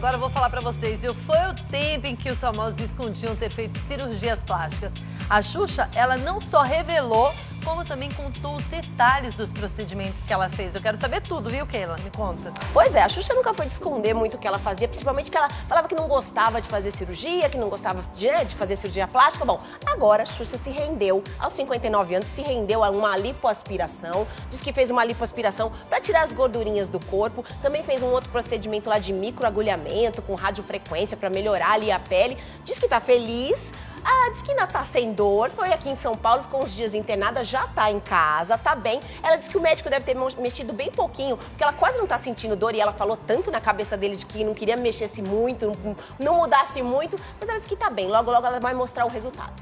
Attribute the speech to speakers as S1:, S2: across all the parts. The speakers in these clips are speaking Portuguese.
S1: agora eu vou falar pra vocês, viu? Foi o tempo em que os famosos escondiam ter feito cirurgias plásticas. A Xuxa, ela não só revelou, como também contou os detalhes dos procedimentos que ela fez. Eu quero saber tudo, viu, Keila? Me conta.
S2: Pois é, a Xuxa nunca foi de esconder muito o que ela fazia, principalmente que ela falava que não gostava de fazer cirurgia, que não gostava de, né, de fazer cirurgia plástica. Bom, agora a Xuxa se rendeu, aos 59 anos, se rendeu a uma lipoaspiração. Diz que fez uma lipoaspiração para tirar as gordurinhas do corpo. Também fez um outro procedimento lá de microagulhamento com radiofrequência para melhorar ali a pele. Diz que tá feliz. Ah, diz que ainda tá sem dor, foi aqui em São Paulo, ficou uns dias internada, já tá em casa, tá bem. Ela disse que o médico deve ter mexido bem pouquinho, porque ela quase não tá sentindo dor e ela falou tanto na cabeça dele de que não queria mexesse muito, não, mudasse muito, mas ela disse que tá bem, logo logo ela vai mostrar o resultado.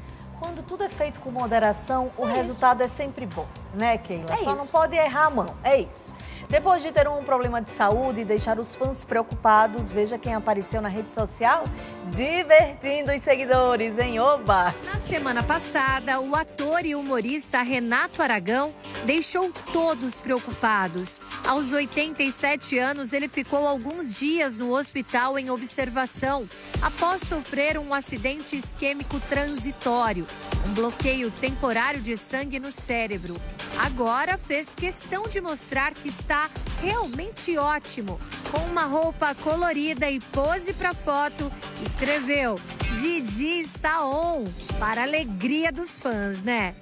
S3: Quando tudo é feito com moderação, o
S2: É
S3: resultado é sempre bom, né, Keila?
S2: É
S3: Só
S2: isso.
S3: não pode errar a mão, é isso. Depois de ter um problema de saúde e deixar os fãs preocupados, veja quem apareceu na rede social divertindo os seguidores, hein? Oba!
S4: Na semana passada, o ator e humorista Renato Aragão deixou todos preocupados. Aos 87 anos, ele ficou alguns dias no hospital em observação após sofrer um acidente isquêmico transitório, um bloqueio temporário de sangue no cérebro. Agora fez questão de mostrar que está realmente ótimo. Com uma roupa colorida e pose para foto, escreveu: Didi está on, para alegria dos fãs, né?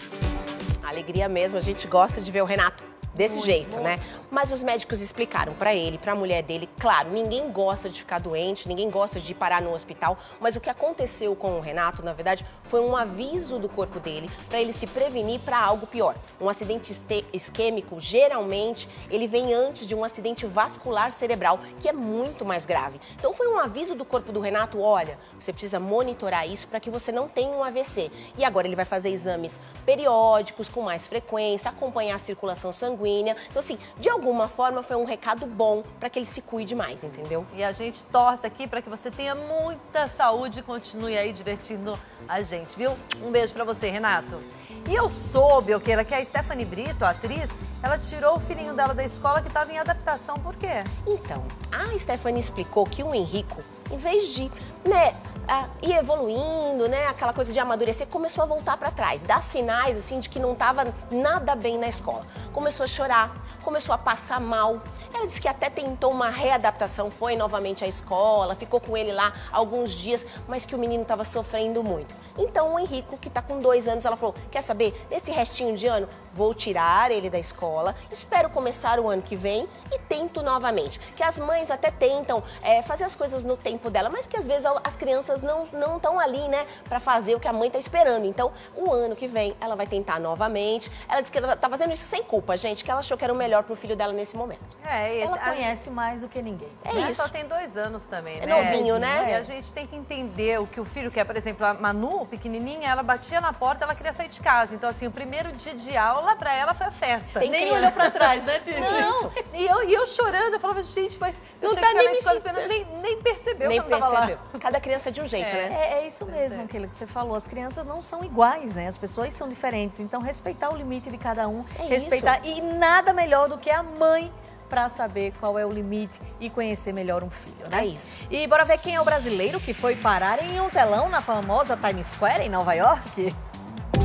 S2: Alegria mesmo, a gente gosta de ver o Renato desse jeito, né? Mas os médicos explicaram pra ele, pra mulher dele, claro, ninguém gosta de ficar doente, ninguém gosta de parar no hospital, mas o que aconteceu com o Renato, na verdade, foi um aviso do corpo dele pra ele se prevenir pra algo pior. Um acidente isquêmico, geralmente, ele vem antes de um acidente vascular cerebral, que é muito mais grave. Então foi um aviso do corpo do Renato, olha, você precisa monitorar isso para que você não tenha um AVC. E agora ele vai fazer exames periódicos, com mais frequência, acompanhar a circulação sanguínea. Então, assim, de alguma forma foi um recado bom para que ele se cuide mais, entendeu?
S1: E a gente torce aqui para que você tenha muita saúde e continue aí divertindo a gente, viu? Um beijo para você, Renato. E eu soube, Oqueira, que a Stephanie Brito, a atriz, ela tirou o filhinho dela da escola que estava em adaptação. Por quê?
S2: Então, a Stephanie explicou que o Henrico, em vez de, né, ah, ir evoluindo, né, aquela coisa de amadurecer, começou a voltar para trás, dar sinais assim de que não estava nada bem na escola. Começou a chorar, começou a passar mal. Ela disse que até tentou uma readaptação, foi novamente à escola, ficou com ele lá alguns dias, mas que o menino estava sofrendo muito. Então o Henrico, que está com dois anos, ela falou: quer saber? Nesse restinho de ano, vou tirar ele da escola, espero começar o ano que vem e tento novamente. Que as mães até tentam é, fazer as coisas no tempo dela, mas que às vezes as crianças não estão ali, né, para fazer o que a mãe está esperando. Então, o ano que vem ela vai tentar novamente. Ela disse que ela tá fazendo isso sem culpa, gente, que ela achou que era o melhor pro filho dela nesse momento.
S1: É, e
S3: Ela
S1: a-
S3: conhece mais do que ninguém.
S2: É
S1: né,
S2: isso.
S1: Só tem dois anos também,
S2: É
S1: né?
S2: novinho, né?
S1: E a gente tem que entender o que o filho quer. Por exemplo, a Manu, pequenininha, ela batia na porta, ela queria sair de casa. Então, assim, o primeiro dia de aula pra ela foi a festa.
S2: Tem
S3: Nem
S2: criança.
S3: olhou pra trás, né, Tizi?
S1: Não, e eu, e eu chorando, eu falava, gente, mas eu
S2: Não tá nem me sentindo.
S1: nem, nem percebeu
S2: Nem
S1: que eu tava lá.
S2: percebeu. Cada criança é de um jeito,
S1: É.
S2: né?
S3: É, é isso mesmo,
S1: é.
S3: aquilo que você falou. As crianças não são iguais, né? As pessoas são diferentes. Então, respeitar o limite de cada um.
S2: É
S3: respeitar. E nada melhor do que a mãe para saber qual é o limite e conhecer melhor um filho, né?
S2: É isso.
S3: E bora ver quem é o brasileiro que foi parar em um telão na famosa Times Square, em Nova York?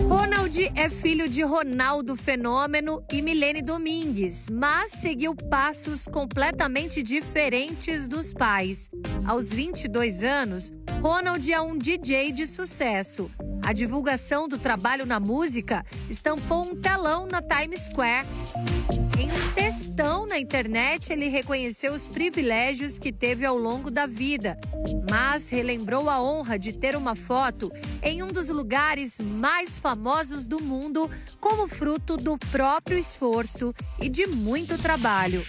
S4: Ronald é filho de Ronaldo Fenômeno e Milene Domingues, mas seguiu passos completamente diferentes dos pais. Aos 22 anos, Ronald é um DJ de sucesso. A divulgação do trabalho na música estampou um telão na Times Square. Em um textão na internet, ele reconheceu os privilégios que teve ao longo da vida, mas relembrou a honra de ter uma foto em um dos lugares mais famosos do mundo, como fruto do próprio esforço e de muito trabalho.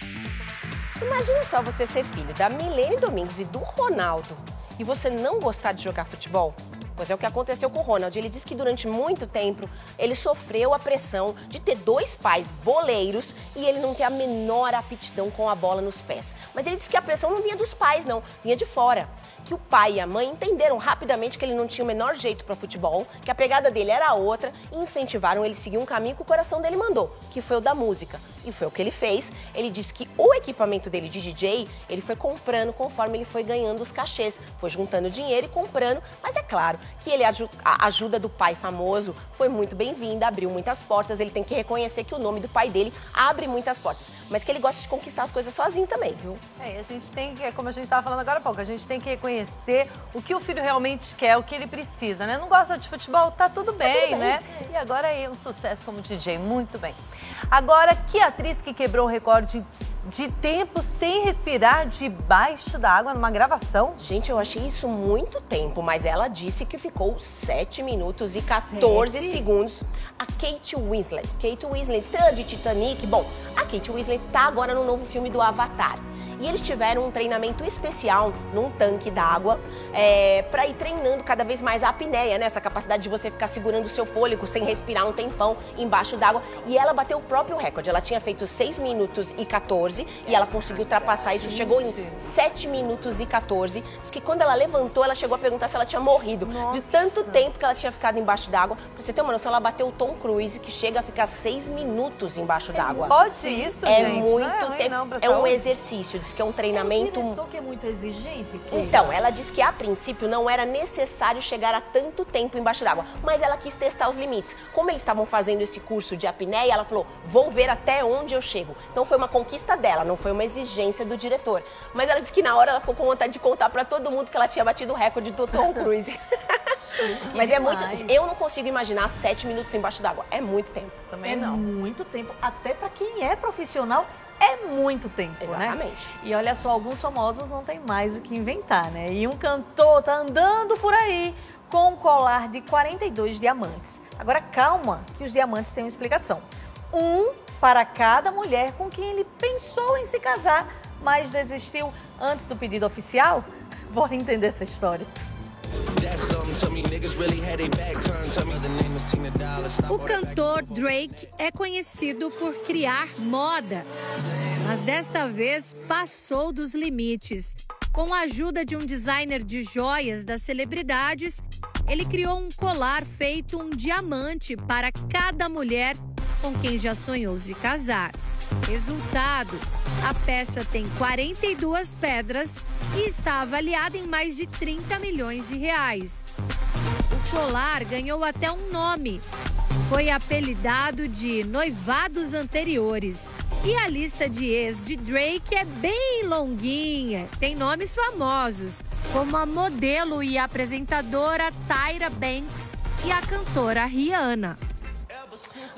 S2: Imagina só você ser filho da Milene Domingues e do Ronaldo e você não gostar de jogar futebol. Pois é o que aconteceu com o Ronald. Ele disse que durante muito tempo ele sofreu a pressão de ter dois pais boleiros e ele não ter a menor aptidão com a bola nos pés. Mas ele disse que a pressão não vinha dos pais, não, vinha de fora. Que o pai e a mãe entenderam rapidamente que ele não tinha o menor jeito para futebol, que a pegada dele era outra e incentivaram ele a seguir um caminho que o coração dele mandou, que foi o da música. E foi o que ele fez. Ele disse que o equipamento dele de DJ, ele foi comprando conforme ele foi ganhando os cachês. Foi juntando dinheiro e comprando. Mas é claro que ele, a ajuda do pai famoso foi muito bem-vinda, abriu muitas portas. Ele tem que reconhecer que o nome do pai dele abre muitas portas. Mas que ele gosta de conquistar as coisas sozinho também, viu?
S1: É, a gente tem que, como a gente estava falando agora há pouco, a gente tem que reconhecer o que o filho realmente quer, o que ele precisa, né? Não gosta de futebol, tá tudo bem, tá tudo bem. né? E agora é um sucesso como DJ, muito bem. Agora, que atriz que quebrou o recorde de tempo sem respirar debaixo da água numa gravação?
S2: Gente, eu achei isso muito tempo, mas ela disse que ficou 7 minutos e 14 Sete? segundos. A Kate Winslet. Kate Winslet, estrela de Titanic. Bom, a Kate Winslet tá agora no novo filme do Avatar e eles tiveram um treinamento especial num tanque d'água é, para ir treinando cada vez mais a apneia, né? Essa capacidade de você ficar segurando o seu fôlego sem respirar um tempão embaixo d'água. E ela bateu o próprio recorde. Ela tinha feito 6 minutos e 14 e ela conseguiu ultrapassar isso. Chegou em 7 minutos e 14. Diz que quando ela levantou, ela chegou a perguntar se ela tinha morrido. Nossa. De tanto tempo que ela tinha ficado embaixo d'água. Pra você ter uma noção, ela bateu o Tom Cruise, que chega a ficar 6 minutos embaixo d'água.
S1: Pode isso,
S2: é
S1: gente?
S2: Muito não é tempo. Não, é um exercício. Que é um treinamento. É
S3: um que é muito exigente.
S2: Que... Então, ela diz que a princípio não era necessário chegar a tanto tempo embaixo d'água, mas ela quis testar os limites. Como eles estavam fazendo esse curso de apneia, ela falou: vou ver até onde eu chego. Então foi uma conquista dela, não foi uma exigência do diretor. Mas ela disse que na hora ela ficou com vontade de contar para todo mundo que ela tinha batido o recorde do Tom Cruise. Mas é muito. Eu não consigo imaginar sete minutos embaixo d'água. É muito tempo.
S3: Também é não. muito tempo. Até para quem é profissional, é muito tempo, né?
S2: Exatamente.
S3: né? E olha só, alguns famosos não tem mais o que inventar, né? E um cantor tá andando por aí com um colar de 42 diamantes. Agora calma, que os diamantes têm uma explicação. Um para cada mulher com quem ele pensou em se casar, mas desistiu antes do pedido oficial? Bora entender essa história.
S4: O cantor Drake é conhecido por criar moda, mas desta vez passou dos limites. Com a ajuda de um designer de joias das celebridades, ele criou um colar feito um diamante para cada mulher com quem já sonhou se casar. Resultado: a peça tem 42 pedras e está avaliada em mais de 30 milhões de reais. O colar ganhou até um nome. Foi apelidado de Noivados Anteriores. E a lista de ex de Drake é bem longuinha. Tem nomes famosos, como a modelo e apresentadora Tyra Banks e a cantora Rihanna.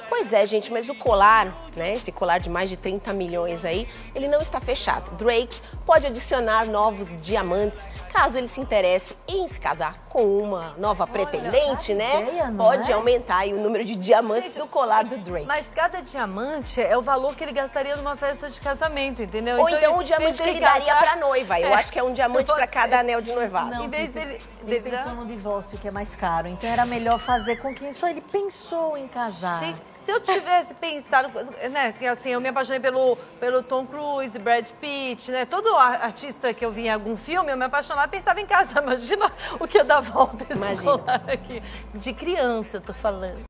S2: Pois é, gente, mas o colar, né, esse colar de mais de 30 milhões aí, ele não está fechado. Drake pode adicionar novos diamantes caso ele se interesse em se casar com uma nova Olha, pretendente, né? Ideia, pode é? aumentar aí o número de diamantes gente, do colar do Drake.
S1: Mas cada diamante é o valor que ele gastaria numa festa de casamento, entendeu?
S2: Ou então, então o diamante que ele daria para noiva. Eu é. acho que é um diamante para cada anel de noivado.
S3: Não, em vez dele, ele pensou no divórcio, que é mais caro. Então era melhor fazer com quem só ele pensou em casar. Gente,
S1: se eu tivesse pensado, né, assim, eu me apaixonei pelo, pelo Tom Cruise, Brad Pitt, né, todo artista que eu vi em algum filme, eu me apaixonava, pensava em casar. Imagina o que ia dar volta Imagina. aqui. De criança, eu tô falando.